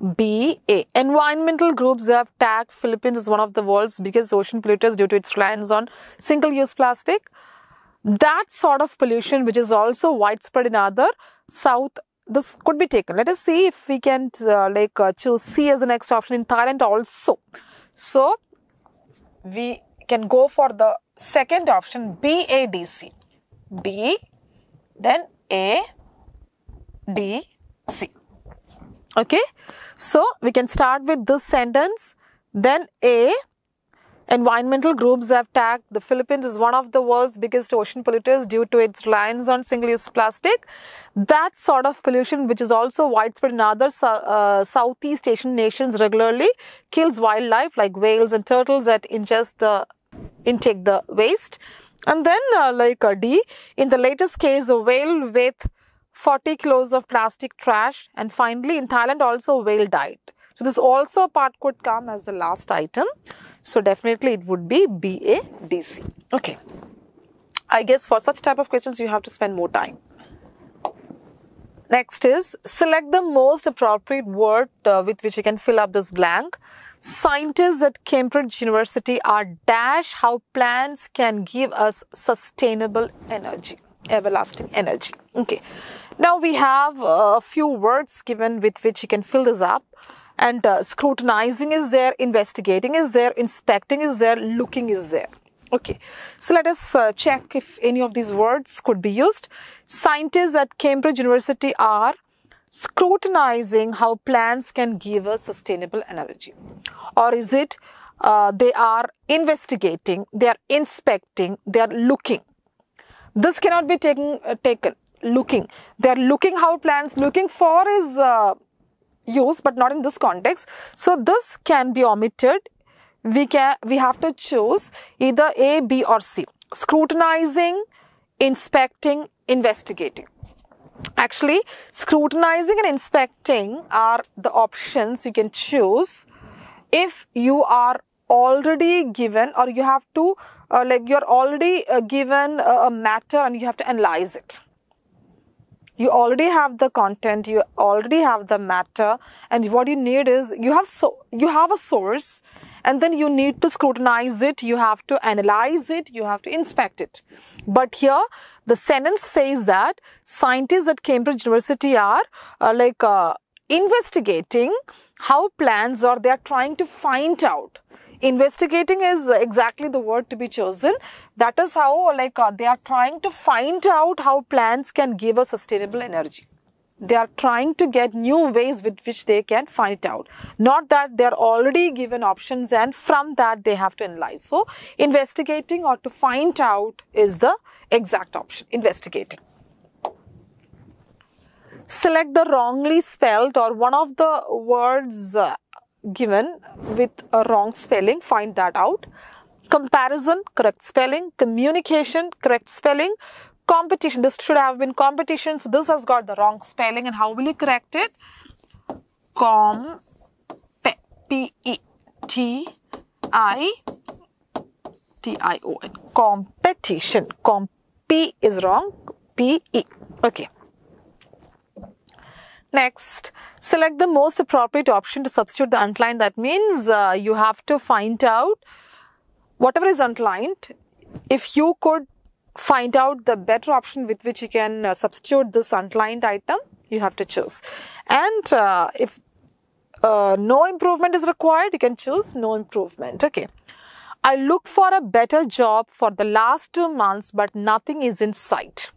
BA. Environmental groups have tagged Philippines as one of the world's biggest ocean polluters due to its reliance on single-use plastic. That sort of pollution, which is also widespread in other South, this could be taken. Let us see if we can uh, like uh, choose C as the next option in Thailand also. So, we can go for the second option B A D C. B then A, D, C. Okay. So we can start with this sentence. Then A, environmental groups have tagged the Philippines as one of the world's biggest ocean polluters due to its reliance on single-use plastic. That sort of pollution, which is also widespread in other uh, Southeast Asian nations regularly, kills wildlife like whales and turtles that ingest the intake the waste. And then uh, like a D, in the latest case, a whale with 40 kilos of plastic trash. And finally, in Thailand, also a whale died. So this also part could come as the last item. So definitely it would be BADC. Okay. I guess for such type of questions, you have to spend more time. Next is select the most appropriate word uh, with which you can fill up this blank. Scientists at Cambridge University are dash how plants can give us sustainable energy, everlasting energy. Okay. Now we have a few words given with which you can fill this up. And uh, scrutinizing is there, investigating is there, inspecting is there, looking is there. Okay, so let us uh, check if any of these words could be used. Scientists at Cambridge University are scrutinizing how plants can give us sustainable energy. Or is it uh, they are investigating, they are inspecting, they are looking. This cannot be taken, uh, taken looking. They are looking how plants, looking for is uh, used, but not in this context. So this can be omitted we can we have to choose either A, B or C. Scrutinizing, inspecting, investigating. Actually, scrutinizing and inspecting are the options you can choose if you are already given or you have to uh, like you're already uh, given a, a matter and you have to analyze it you already have the content you already have the matter and what you need is you have so you have a source and then you need to scrutinize it, you have to analyze it, you have to inspect it. But here, the sentence says that scientists at Cambridge University are uh, like uh, investigating how plants or they are trying to find out investigating is exactly the word to be chosen that is how like uh, they are trying to find out how plants can give us sustainable energy they are trying to get new ways with which they can find it out. Not that they are already given options and from that they have to analyze. So, investigating or to find out is the exact option, investigating. Select the wrongly spelled or one of the words uh, given with a wrong spelling, find that out. Comparison, correct spelling. Communication, correct spelling competition. This should have been competition. So this has got the wrong spelling. And how will you correct it? Com P E T I T I O N. Competition. Com P is wrong. P E. Okay. Next, select the most appropriate option to substitute the underlined. That means uh, you have to find out whatever is underlined. If you could find out the better option with which you can uh, substitute this underlined item, you have to choose. And uh, if uh, no improvement is required, you can choose no improvement. Okay. I look for a better job for the last two months, but nothing is in sight.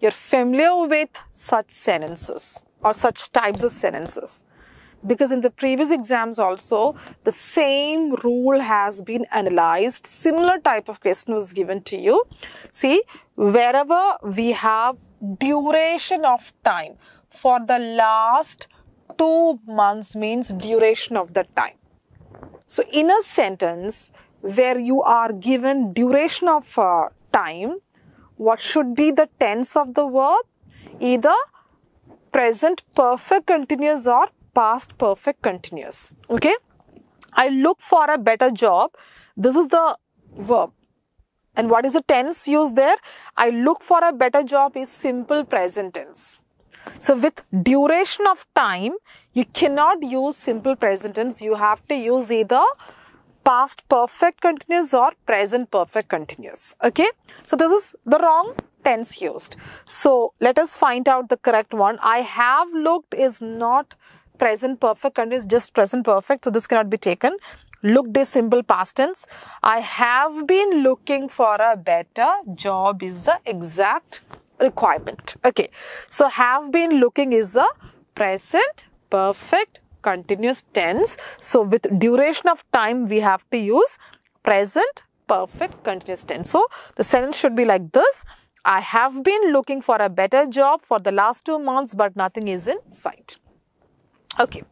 You're familiar with such sentences or such types of sentences. Because in the previous exams also the same rule has been analyzed. Similar type of question was given to you. See wherever we have duration of time for the last two months means duration of the time. So in a sentence where you are given duration of uh, time what should be the tense of the verb? Either present perfect continuous or past perfect continuous. Okay. I look for a better job. This is the verb. And what is the tense used there? I look for a better job is simple present tense. So with duration of time, you cannot use simple present tense. You have to use either past perfect continuous or present perfect continuous. Okay. So this is the wrong tense used. So let us find out the correct one. I have looked is not present perfect continuous, just present perfect. So this cannot be taken. Looked is simple past tense. I have been looking for a better job is the exact requirement. Okay. So have been looking is a present perfect continuous tense. So with duration of time, we have to use present perfect continuous tense. So the sentence should be like this. I have been looking for a better job for the last two months, but nothing is in sight. Okay.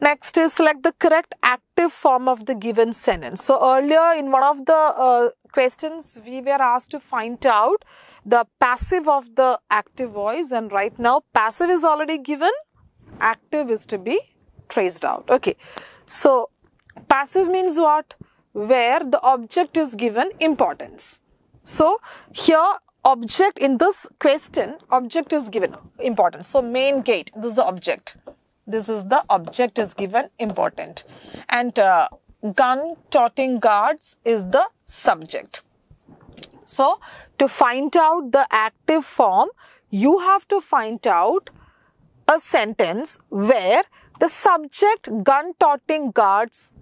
Next is select the correct active form of the given sentence. So earlier in one of the uh, questions, we were asked to find out the passive of the active voice and right now passive is already given, active is to be traced out. Okay. So passive means what? Where the object is given importance. So here object in this question, object is given important So main gate, this is the object. This is the object is given important. And uh, gun toting guards is the subject. So to find out the active form you have to find out a sentence where the subject gun toting guards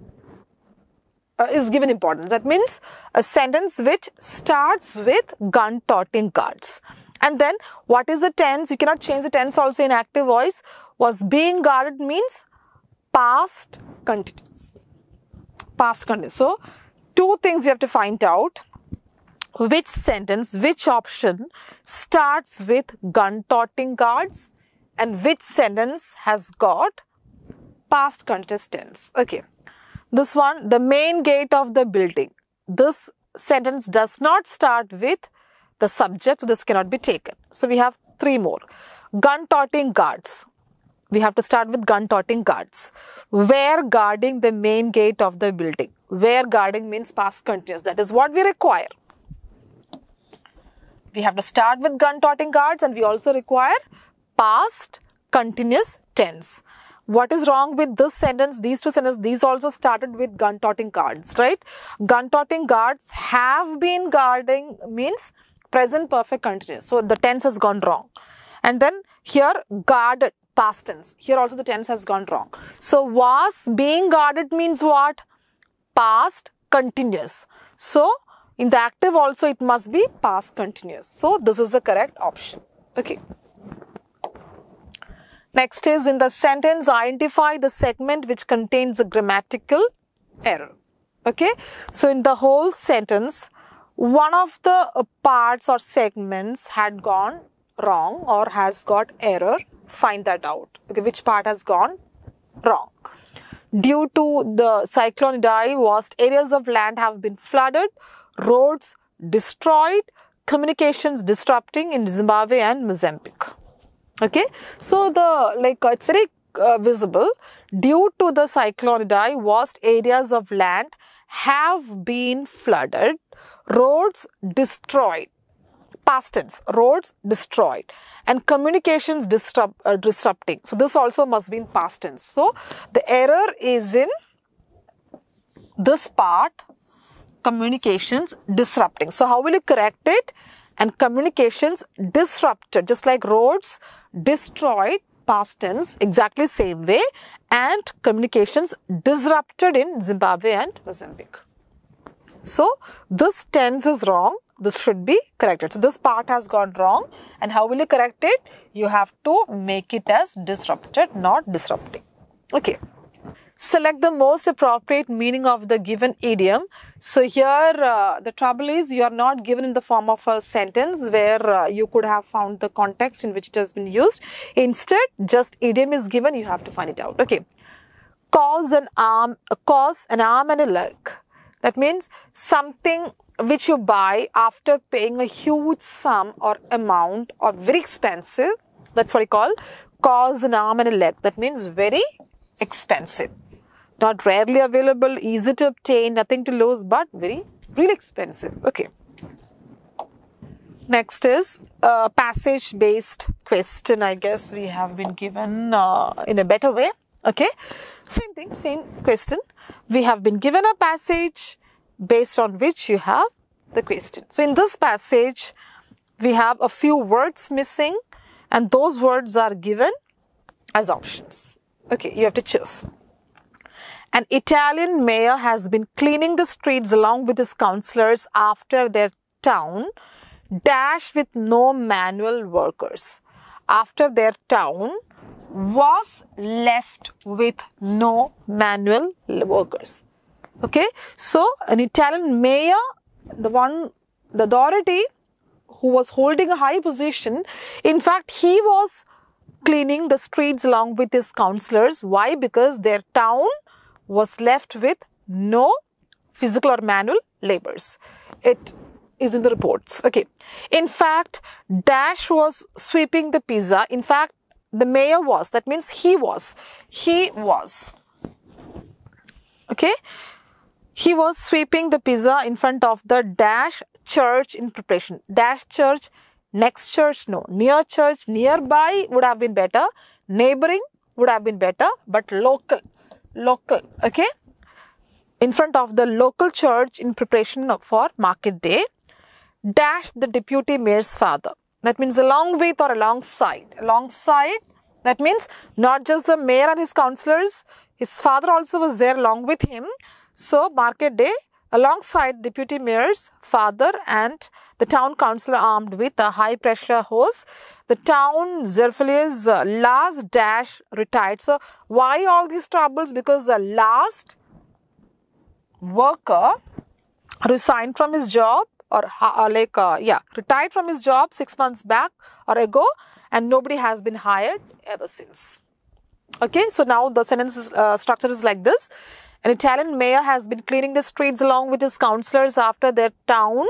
uh, is given importance that means a sentence which starts with gun toting guards and then what is the tense? You cannot change the tense also in active voice. Was being guarded means past continuous. Past continuous. So two things you have to find out. Which sentence, which option starts with gun toting guards and which sentence has got past continuous tense. Okay. This one, the main gate of the building. This sentence does not start with the subject, so this cannot be taken. So we have three more. Gun toting guards. We have to start with gun toting guards. Where guarding the main gate of the building. Where guarding means past continuous. That is what we require. We have to start with gun toting guards and we also require past continuous tense. What is wrong with this sentence? These two sentences, these also started with gun toting guards, right? Gun toting guards have been guarding means present perfect continuous. So the tense has gone wrong. And then here guarded past tense. Here also the tense has gone wrong. So was being guarded means what? Past continuous. So in the active also it must be past continuous. So this is the correct option. Okay. Next is in the sentence identify the segment which contains a grammatical error. Okay. So in the whole sentence one of the uh, parts or segments had gone wrong or has got error, find that out. Okay, which part has gone wrong? Due to the cyclone Idai, vast areas of land have been flooded, roads destroyed, communications disrupting in Zimbabwe and Mozambique. Okay, so the like uh, it's very uh, visible. Due to the cyclone Idai, vast areas of land have been flooded. Roads destroyed. Past tense. Roads destroyed. And communications disrupt, uh, disrupting. So this also must be in past tense. So the error is in this part communications disrupting. So how will you correct it? And communications disrupted, just like roads destroyed past tense, exactly same way, and communications disrupted in Zimbabwe and Mozambique. So this tense is wrong. This should be corrected. So this part has gone wrong. And how will you correct it? You have to make it as disrupted, not disrupting. Okay. Select the most appropriate meaning of the given idiom. So here uh, the trouble is you are not given in the form of a sentence where uh, you could have found the context in which it has been used. Instead, just idiom is given. You have to find it out. Okay. Cause an arm, cause an arm and a leg. That means something which you buy after paying a huge sum or amount or very expensive. That's what I call cause an arm and a leg. That means very expensive not rarely available, easy to obtain, nothing to lose, but very, really expensive. Okay. Next is a passage based question. I guess we have been given uh, in a better way. Okay. Same thing, same question. We have been given a passage based on which you have the question. So in this passage, we have a few words missing and those words are given as options. Okay, you have to choose. An Italian mayor has been cleaning the streets along with his councillors after their town dash with no manual workers. After their town was left with no manual workers. Okay, so an Italian mayor, the one, the authority who was holding a high position, in fact, he was cleaning the streets along with his councillors. Why? Because their town was left with no physical or manual labors. It is in the reports. Okay. In fact, Dash was sweeping the pizza. In fact, the mayor was. That means he was. He was. Okay. He was sweeping the pizza in front of the Dash church in preparation. Dash church, next church, no. Near church, nearby would have been better. Neighboring would have been better, but local local okay? In front of the local church in preparation for market day dash the deputy mayor's father. That means along with or alongside alongside that means not just the mayor and his councillors his father also was there along with him. So market day alongside deputy mayor's father and the town councillor armed with a high pressure hose. The town Zerfelius uh, last dash retired. So why all these troubles? Because the last worker resigned from his job or uh, like uh, yeah retired from his job six months back or ago and nobody has been hired ever since okay so now the sentence uh, structure is like this an Italian mayor has been cleaning the streets along with his councillors after their town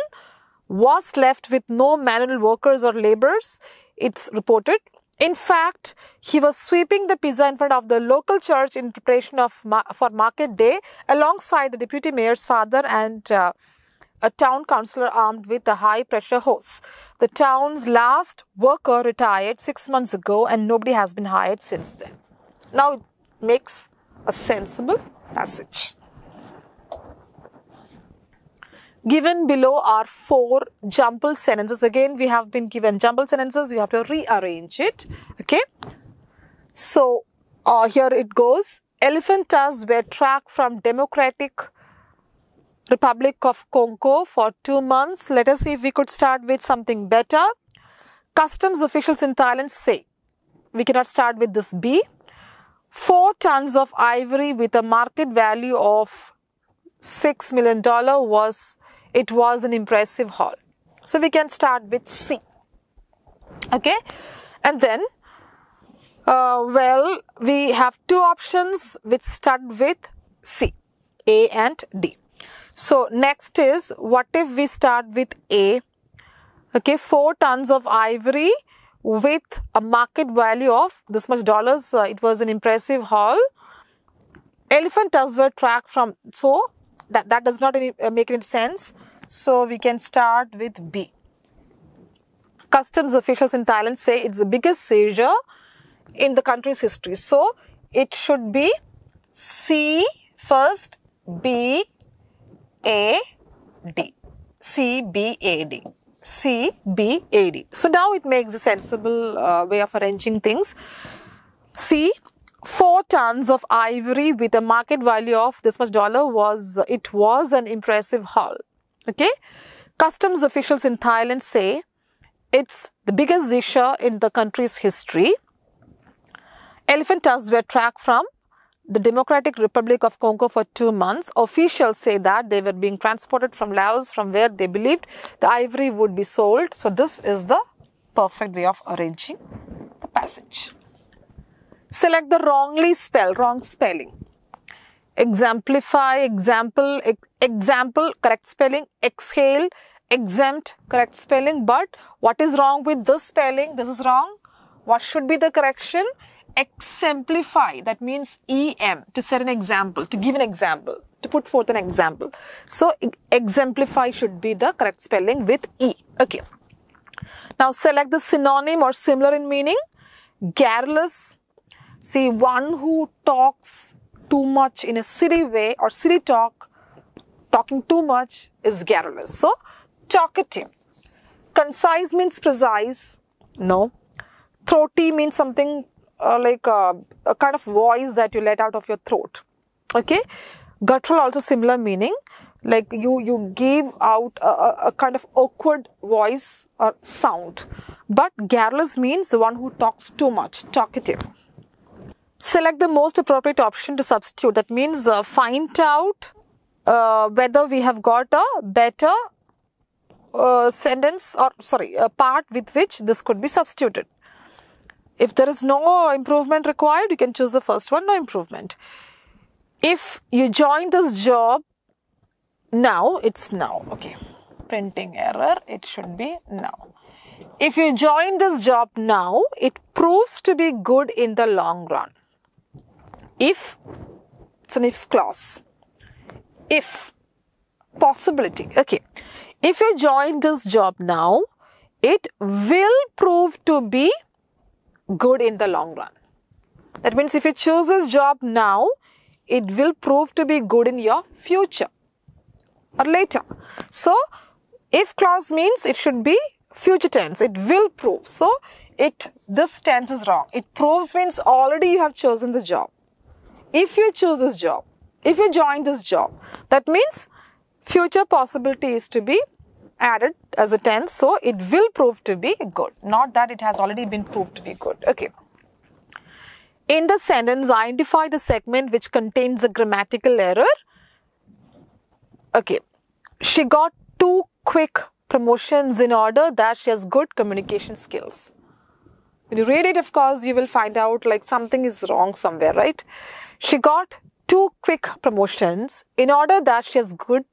was left with no manual workers or laborers, it's reported. In fact, he was sweeping the pizza in front of the local church in preparation of for market day alongside the deputy mayor's father and uh, a town councillor armed with a high pressure hose. The town's last worker retired six months ago and nobody has been hired since then. Now it makes a sensible passage. Given below are four jumbled sentences. Again, we have been given jumbled sentences. You have to rearrange it. Okay. So, uh, here it goes. Elephant tusks were tracked from Democratic Republic of Congo for two months. Let us see if we could start with something better. Customs officials in Thailand say, we cannot start with this B. 4 tons of ivory with a market value of $6 million was, it was an impressive haul. So we can start with C. Okay. And then, uh, well, we have two options which start with C, A and D. So next is, what if we start with A? Okay, 4 tons of ivory with a market value of this much dollars. Uh, it was an impressive haul. Elephant tusks were tracked from, so that, that does not any, uh, make any sense. So we can start with B. Customs officials in Thailand say it's the biggest seizure in the country's history. So it should be C first, B, A, D. C, B, A, D. C, B, A, D. So now it makes a sensible uh, way of arranging things. C, 4 tons of ivory with a market value of this much dollar was, it was an impressive haul. Okay. Customs officials in Thailand say it's the biggest seizure in the country's history. Elephant tusks were tracked from the Democratic Republic of Congo for two months. Officials say that they were being transported from Laos from where they believed the ivory would be sold. So this is the perfect way of arranging the passage. Select the wrongly spelled, wrong spelling. Exemplify, example, example, correct spelling, exhale, exempt, correct spelling. But what is wrong with this spelling? This is wrong. What should be the correction? Exemplify that means em to set an example to give an example to put forth an example. So exemplify should be the correct spelling with e. Okay. Now select the synonym or similar in meaning. Garrulous. See one who talks too much in a silly way or silly talk talking too much is garrulous. So talkative. Concise means precise. No. Throaty means something uh, like a, a, kind of voice that you let out of your throat. Okay, guttural also similar meaning. Like you you give out a, a kind of awkward voice or sound. But garrulous means the one who talks too much, talkative. Select the most appropriate option to substitute. That means uh, find out uh, whether we have got a better uh, sentence or sorry a part with which this could be substituted. If there is no improvement required, you can choose the first one, no improvement. If you join this job now, it's now. Okay. Printing error, it should be now. If you join this job now, it proves to be good in the long run. If, it's an if clause. If, possibility. Okay. If you join this job now, it will prove to be good in the long run. That means if you choose this job now, it will prove to be good in your future or later. So, if clause means it should be future tense, it will prove. So, it this tense is wrong. It proves means already you have chosen the job. If you choose this job, if you join this job, that means future possibility is to be added as a tense. So it will prove to be good. Not that it has already been proved to be good. Okay. In the sentence, identify the segment which contains a grammatical error. Okay. She got two quick promotions in order that she has good communication skills. When you read it, of course, you will find out like something is wrong somewhere, right? She got two quick promotions in order that she has good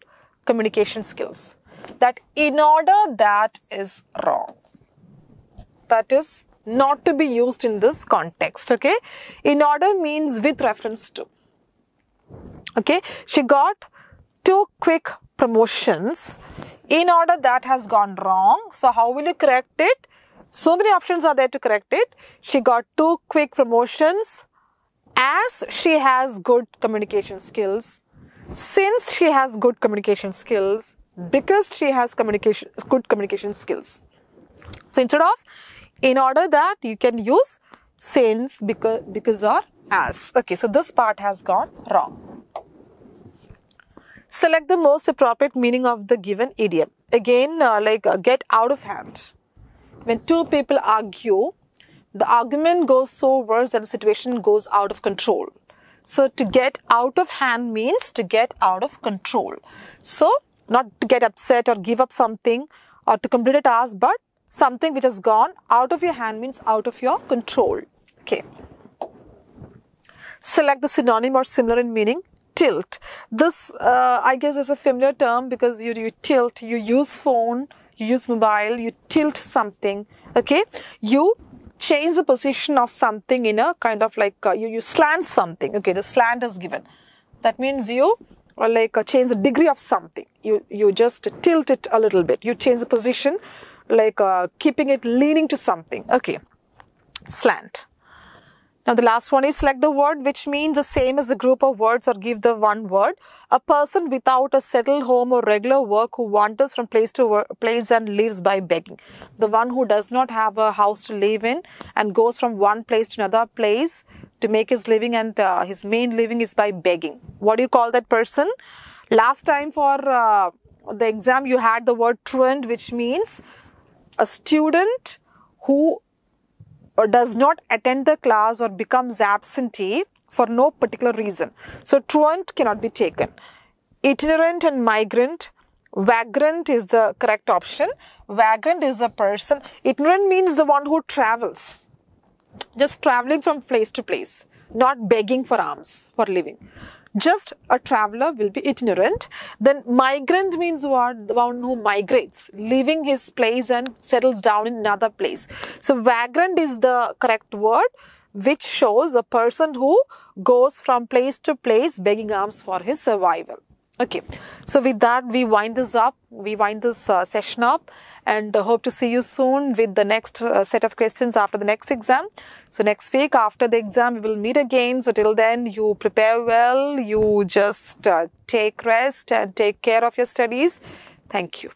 communication skills that in order that is wrong. That is not to be used in this context. Okay. In order means with reference to. Okay. She got two quick promotions. In order that has gone wrong. So how will you correct it? So many options are there to correct it. She got two quick promotions as she has good communication skills. Since she has good communication skills, because she has communication good communication skills. So instead of in order that you can use since because because or as. Okay so this part has gone wrong. Select the most appropriate meaning of the given idiom. Again uh, like uh, get out of hand. When two people argue the argument goes so worse that the situation goes out of control. So to get out of hand means to get out of control. So not to get upset or give up something or to complete a task, but something which has gone out of your hand means out of your control. Okay. Select the synonym or similar in meaning. Tilt. This, uh, I guess, is a familiar term because you, you tilt, you use phone, you use mobile, you tilt something. Okay. You change the position of something in a kind of like, uh, you, you slant something. Okay. The slant is given. That means you or like uh, change the degree of something. You, you just tilt it a little bit. You change the position, like uh, keeping it leaning to something. Okay. Slant. Now the last one is select the word which means the same as a group of words or give the one word. A person without a settled home or regular work who wanders from place to work, place and lives by begging. The one who does not have a house to live in and goes from one place to another place to make his living and uh, his main living is by begging. What do you call that person? Last time for uh, the exam you had the word truant which means a student who does not attend the class or becomes absentee for no particular reason. So truant cannot be taken. Itinerant and migrant, vagrant is the correct option. Vagrant is a person. Itinerant means the one who travels. Just traveling from place to place, not begging for alms for living just a traveler will be itinerant. Then migrant means what? The one who migrates, leaving his place and settles down in another place. So vagrant is the correct word which shows a person who goes from place to place begging alms for his survival. Okay, so with that we wind this up, we wind this uh, session up and hope to see you soon with the next uh, set of questions after the next exam. So next week after the exam, we will meet again. So till then, you prepare well, you just uh, take rest and take care of your studies. Thank you.